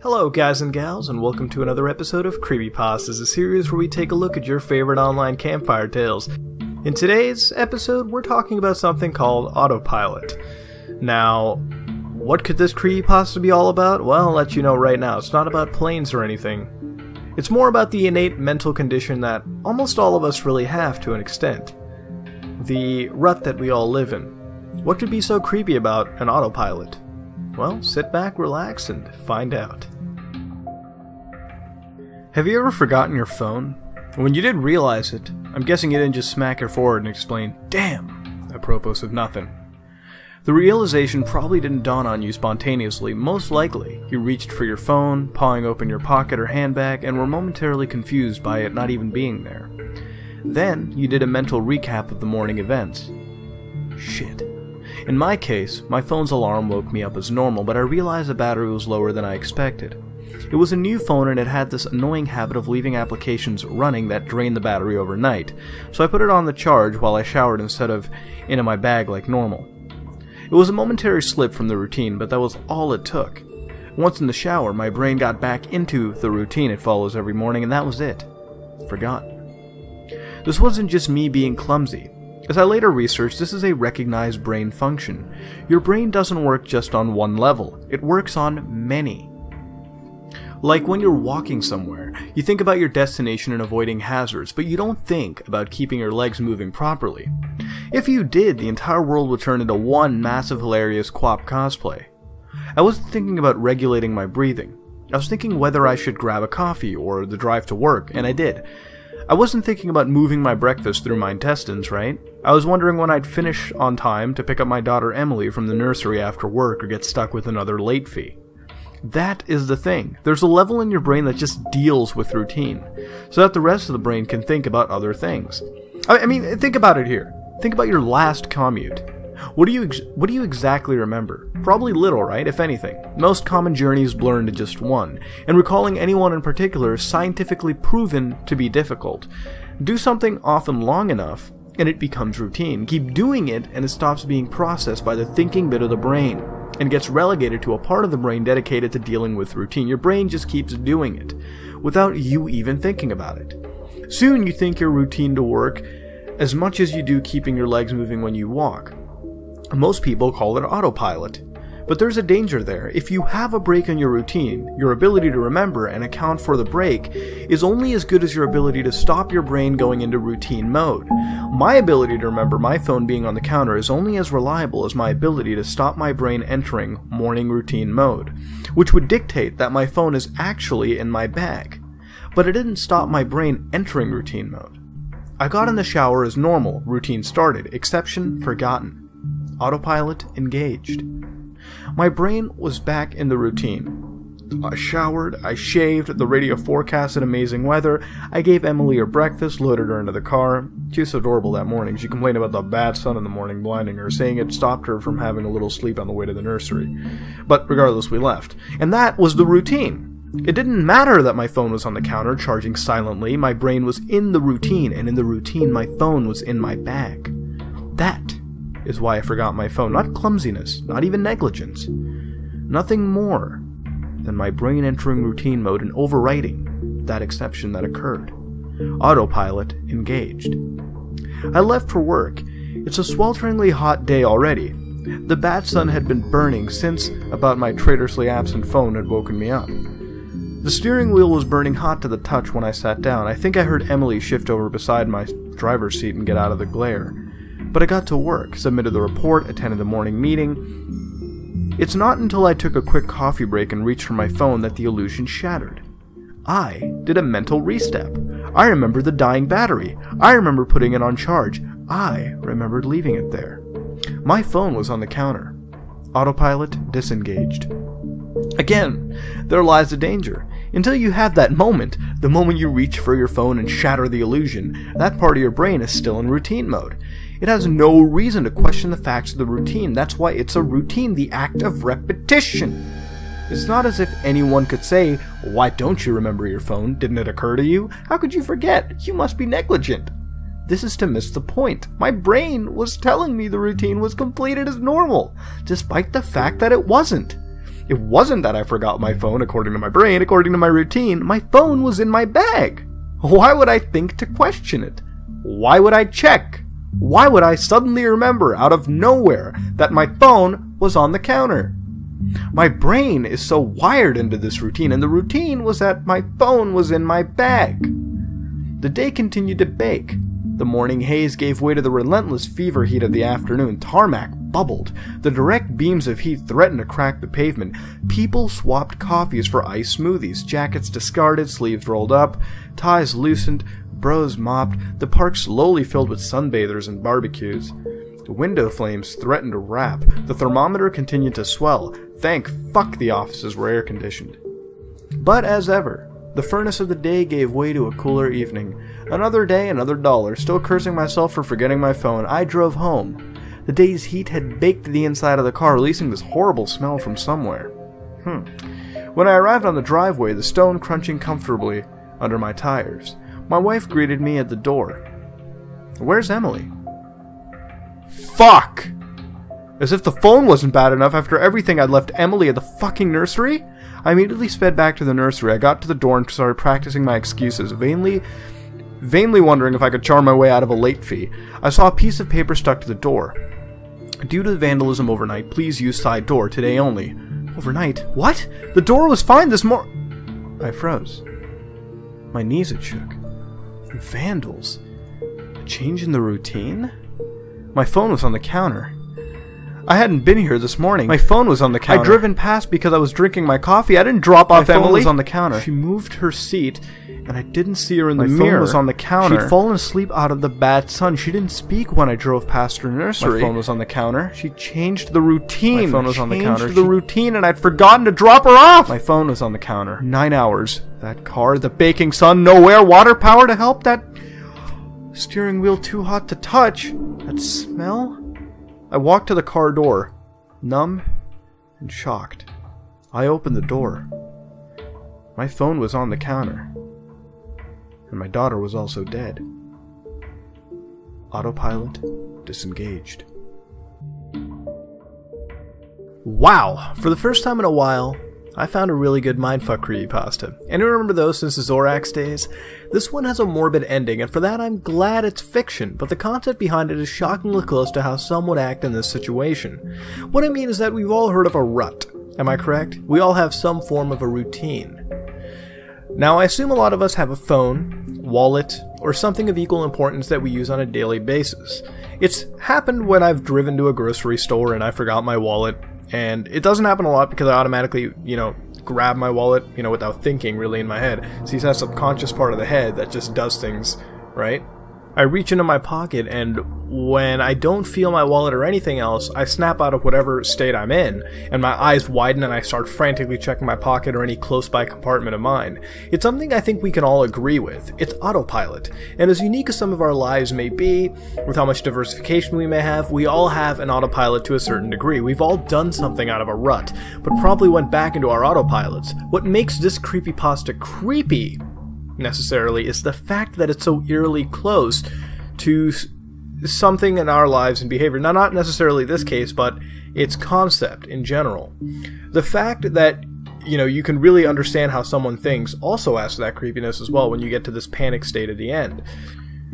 Hello, guys and gals, and welcome to another episode of Creepypastas, a series where we take a look at your favorite online campfire tales. In today's episode, we're talking about something called autopilot. Now, what could this creepypasta be all about? Well, I'll let you know right now. It's not about planes or anything. It's more about the innate mental condition that almost all of us really have to an extent. The rut that we all live in. What could be so creepy about an autopilot? Well, sit back, relax, and find out. Have you ever forgotten your phone? When you did realize it, I'm guessing you didn't just smack your forehead and explain, damn, apropos of nothing. The realization probably didn't dawn on you spontaneously. Most likely, you reached for your phone, pawing open your pocket or handbag, and were momentarily confused by it not even being there. Then, you did a mental recap of the morning events. Shit. In my case, my phone's alarm woke me up as normal, but I realized the battery was lower than I expected. It was a new phone and it had this annoying habit of leaving applications running that drained the battery overnight, so I put it on the charge while I showered instead of into my bag like normal. It was a momentary slip from the routine, but that was all it took. Once in the shower, my brain got back into the routine it follows every morning, and that was it. Forgotten. This wasn't just me being clumsy. As I later researched, this is a recognized brain function. Your brain doesn't work just on one level, it works on many. Like when you're walking somewhere, you think about your destination and avoiding hazards, but you don't think about keeping your legs moving properly. If you did, the entire world would turn into one massive hilarious QWOP cosplay. I wasn't thinking about regulating my breathing. I was thinking whether I should grab a coffee or the drive to work, and I did. I wasn't thinking about moving my breakfast through my intestines, right? I was wondering when I'd finish on time to pick up my daughter Emily from the nursery after work or get stuck with another late fee. That is the thing. There's a level in your brain that just deals with routine, so that the rest of the brain can think about other things. I mean, think about it here. Think about your last commute. What do you what do you exactly remember? Probably little, right? If anything. Most common journeys blur into just one, and recalling anyone in particular is scientifically proven to be difficult. Do something often long enough, and it becomes routine. Keep doing it, and it stops being processed by the thinking bit of the brain and gets relegated to a part of the brain dedicated to dealing with routine. Your brain just keeps doing it without you even thinking about it. Soon you think your routine to work as much as you do keeping your legs moving when you walk. Most people call it autopilot. But there's a danger there. If you have a break in your routine, your ability to remember and account for the break is only as good as your ability to stop your brain going into routine mode. My ability to remember my phone being on the counter is only as reliable as my ability to stop my brain entering morning routine mode, which would dictate that my phone is actually in my bag. But it didn't stop my brain entering routine mode. I got in the shower as normal, routine started, exception forgotten. Autopilot engaged. My brain was back in the routine. I showered, I shaved, the radio forecasted amazing weather, I gave Emily her breakfast, loaded her into the car. She was so adorable that morning. She complained about the bad sun in the morning blinding her, saying it stopped her from having a little sleep on the way to the nursery. But regardless, we left. And that was the routine. It didn't matter that my phone was on the counter, charging silently. My brain was in the routine, and in the routine, my phone was in my bag. That is why I forgot my phone. Not clumsiness, not even negligence. Nothing more than my brain entering routine mode and overwriting that exception that occurred. Autopilot engaged. I left for work. It's a swelteringly hot day already. The bat sun had been burning since about my traitorously absent phone had woken me up. The steering wheel was burning hot to the touch when I sat down. I think I heard Emily shift over beside my driver's seat and get out of the glare. But I got to work, submitted the report, attended the morning meeting. It's not until I took a quick coffee break and reached for my phone that the illusion shattered. I did a mental restep. I remembered the dying battery. I remember putting it on charge. I remembered leaving it there. My phone was on the counter. Autopilot disengaged. Again, there lies the danger. Until you have that moment, the moment you reach for your phone and shatter the illusion, that part of your brain is still in routine mode. It has no reason to question the facts of the routine. That's why it's a routine, the act of repetition. It's not as if anyone could say, Why don't you remember your phone? Didn't it occur to you? How could you forget? You must be negligent. This is to miss the point. My brain was telling me the routine was completed as normal, despite the fact that it wasn't. It wasn't that I forgot my phone according to my brain, according to my routine. My phone was in my bag. Why would I think to question it? Why would I check? Why would I suddenly remember out of nowhere that my phone was on the counter? My brain is so wired into this routine, and the routine was that my phone was in my bag. The day continued to bake. The morning haze gave way to the relentless fever heat of the afternoon. Tarmac bubbled. The direct beams of heat threatened to crack the pavement. People swapped coffees for iced smoothies, jackets discarded, sleeves rolled up, ties loosened, bros mopped. The park slowly filled with sunbathers and barbecues. The window flames threatened to wrap. The thermometer continued to swell. Thank fuck the offices were air conditioned. But as ever, the furnace of the day gave way to a cooler evening. Another day, another dollar. Still cursing myself for forgetting my phone, I drove home. The day's heat had baked the inside of the car, releasing this horrible smell from somewhere. Hmm. When I arrived on the driveway, the stone crunching comfortably under my tires, my wife greeted me at the door. Where's Emily? Fuck! As if the phone wasn't bad enough after everything I'd left Emily at the fucking nursery? I immediately sped back to the nursery. I got to the door and started practicing my excuses, vainly vainly wondering if I could charm my way out of a late fee. I saw a piece of paper stuck to the door. Due to vandalism overnight, please use side door today only. Overnight? What? The door was fine this mor- I froze. My knees had shook. Vandals? A change in the routine? My phone was on the counter. I hadn't been here this morning. My phone was on the counter. I'd driven past because I was drinking my coffee. I didn't drop off my Emily. phone was on the counter. She moved her seat, and I didn't see her in the mirror. My phone was on the counter. She'd fallen asleep out of the bad sun. She didn't speak when I drove past her nursery. My phone was on the counter. She changed the routine. My phone was on the counter. Changed the routine, and I'd forgotten to drop her off. My phone was on the counter. Nine hours. That car, the baking sun, no air, water power to help. That steering wheel too hot to touch. That smell. I walked to the car door numb and shocked. I opened the door. My phone was on the counter, and my daughter was also dead. Autopilot disengaged. Wow! For the first time in a while, I found a really good mindfuck creepypasta. And remember those since the Zorax days? This one has a morbid ending, and for that I'm glad it's fiction, but the concept behind it is shockingly close to how some would act in this situation. What I mean is that we've all heard of a rut. Am I correct? We all have some form of a routine. Now, I assume a lot of us have a phone, wallet, or something of equal importance that we use on a daily basis. It's happened when I've driven to a grocery store and I forgot my wallet, and it doesn't happen a lot because I automatically, you know, grab my wallet, you know, without thinking really in my head. So it's that subconscious part of the head that just does things, right? I reach into my pocket and when I don't feel my wallet or anything else, I snap out of whatever state I'm in, and my eyes widen and I start frantically checking my pocket or any close by compartment of mine. It's something I think we can all agree with. It's autopilot. And as unique as some of our lives may be, with how much diversification we may have, we all have an autopilot to a certain degree. We've all done something out of a rut, but probably went back into our autopilots. What makes this creepy pasta creepy necessarily is the fact that it's so eerily close to something in our lives and behavior. Now, not necessarily this case, but its concept in general. The fact that you know you can really understand how someone thinks also adds to that creepiness as well when you get to this panic state at the end.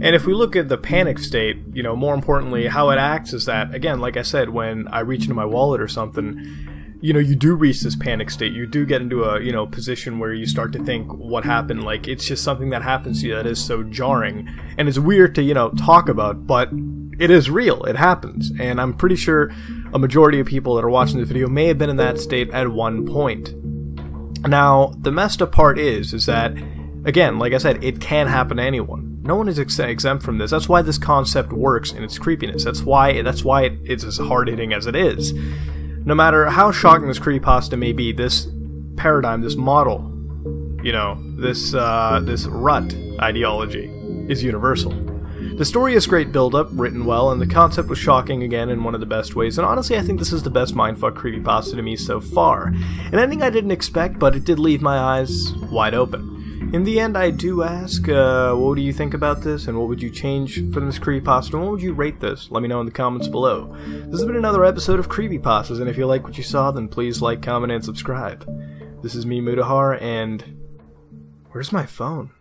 And if we look at the panic state, you know, more importantly, how it acts is that, again, like I said, when I reach into my wallet or something, you know you do reach this panic state. You do get into a you know position where you start to think what happened. Like it's just something that happens to you that is so jarring. And it's weird to you know talk about but it is real. It happens. And i'm pretty sure a majority of people that are watching this video may have been in that state at one point. Now the messed up part is is that again like i said it can happen to anyone. No one is ex- exempt from this. That's why this concept works in its creepiness. That's why that's why it, it's as hard hitting as it is no matter how shocking this creepypasta may be, this paradigm, this model, you know, this uh, this rut ideology is universal. The story has great build-up, written well, and the concept was shocking again in one of the best ways, and honestly I think this is the best mindfuck creepypasta to me so far. An ending I didn't expect, but it did leave my eyes wide open. In the end, I do ask, uh, what do you think about this, and what would you change for this creepypasta, and what would you rate this? Let me know in the comments below. This has been another episode of Creepypastas, and if you like what you saw, then please like, comment, and subscribe. This is me, Mutahar, and... Where's my phone?